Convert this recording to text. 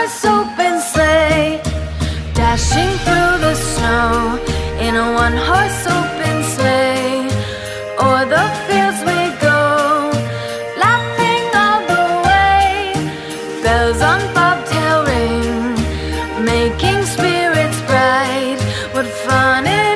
doors open sleigh, dashing through the snow in a one horse open sleigh. O'er the fields we go, laughing all the way. Bells on bobtail ring, making spirits bright. What fun it is!